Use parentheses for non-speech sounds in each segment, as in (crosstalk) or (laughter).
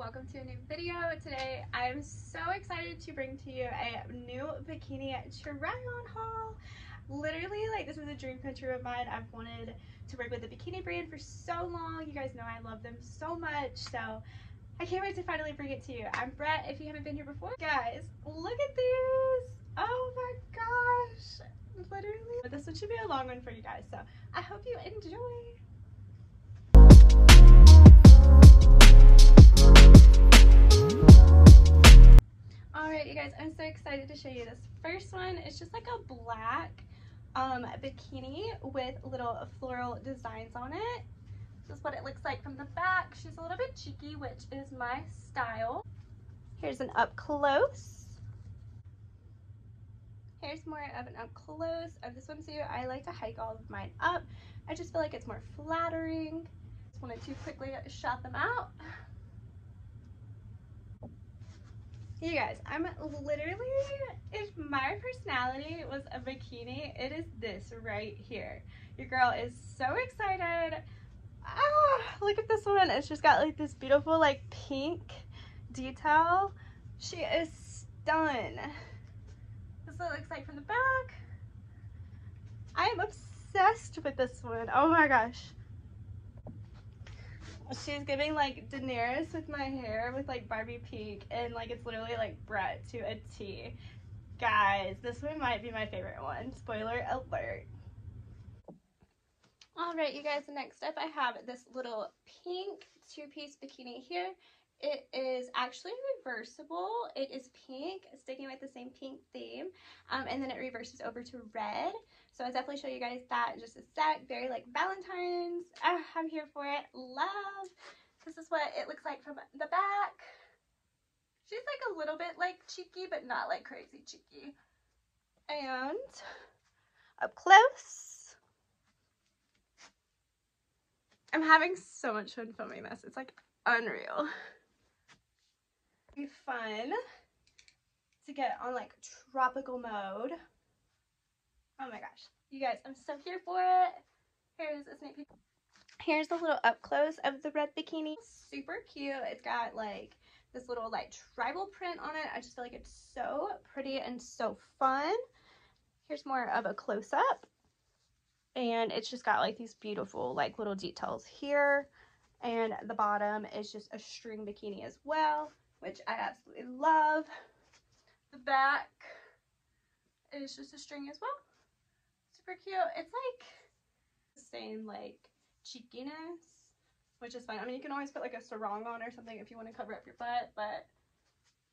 welcome to a new video. Today I'm so excited to bring to you a new bikini try on haul. Literally like this is a dream true of mine. I've wanted to work with a bikini brand for so long. You guys know I love them so much so I can't wait to finally bring it to you. I'm Brette if you haven't been here before. Guys look at these. Oh my gosh literally. But this one should be a long one for you guys so I hope you enjoy. This first one. It's just like a black um, bikini with little floral designs on it. This is what it looks like from the back. She's a little bit cheeky, which is my style. Here's an up close. Here's more of an up close of this swimsuit. I like to hike all of mine up. I just feel like it's more flattering. Just wanted to quickly shout them out. You guys, I'm literally, if my personality was a bikini, it is this right here. Your girl is so excited. Ah, look at this one. It's just got like this beautiful like pink detail. She is stunned. This is what it looks like from the back. I am obsessed with this one. Oh my gosh. She's giving like Daenerys with my hair with like Barbie pink and like it's literally like Brette to a T. Guys, this one might be my favorite one. Spoiler alert. Alright you guys, next up I have this little pink two-piece bikini here. It is actually reversible. It is pink, sticking with the same pink theme. Um, and then it reverses over to red. So I'll definitely show you guys that in just a sec. Very like Valentine's. Ah, I'm here for it. Love. This is what it looks like from the back. She's like a little bit like cheeky, but not like crazy cheeky. And up close. I'm having so much fun filming this. It's like unreal. Be fun to get on like tropical mode. Oh my gosh. You guys, I'm so here for it. Here's a peek. Here's the little up close of the red bikini. Super cute. It's got like this little like tribal print on it. I just feel like it's so pretty and so fun. Here's more of a close up. And it's just got like these beautiful like little details here. And the bottom is just a string bikini as well, which I absolutely love. The back is just a string as well super cute. It's like the same like cheekiness, which is fine. I mean, you can always put like a sarong on or something if you want to cover up your butt, but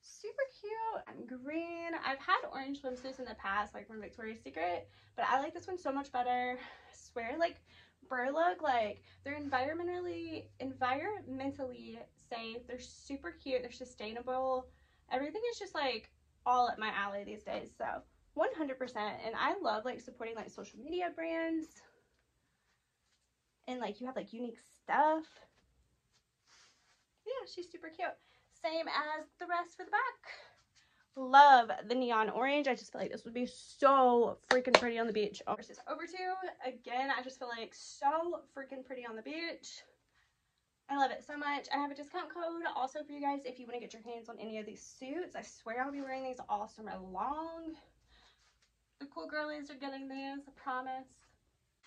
super cute and green. I've had orange swimsuits in the past, like from Victoria's Secret, but I like this one so much better. I swear, like Berlook, like they're environmentally environmentally safe. They're super cute. They're sustainable. Everything is just like all up my alley these days. So 100% and I love like supporting like social media brands and like you have like unique stuff yeah she's super cute same as the rest for the back love the neon orange I just feel like this would be so freaking pretty on the beach oh, versus over to again I just feel like so freaking pretty on the beach I love it so much. I have a discount code also for you guys if you want to get your hands on any of these suits. I swear I'll be wearing these all summer long. The cool girlies are getting these, I promise.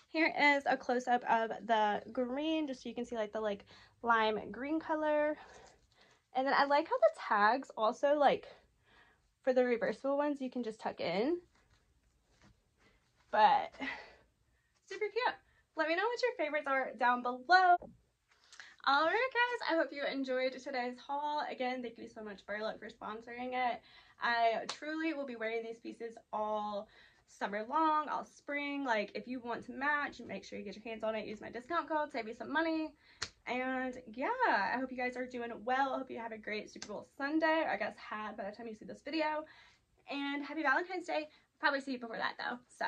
Here is a close-up of the green, just so you can see like the like lime green color. And then I like how the tags also like for the reversible ones you can just tuck in. But (laughs) super cute. Let me know what your favorites are down below. Alright guys, I hope you enjoyed today's haul. Again, thank you so much Berlook for sponsoring it. I truly will be wearing these pieces all summer long, all spring. Like if you want to match, make sure you get your hands on it. Use my discount code, save you some money. And yeah, I hope you guys are doing well. I hope you have a great Super Bowl Sunday, or I guess had by the time you see this video. And happy Valentine's Day. Probably see you before that though. So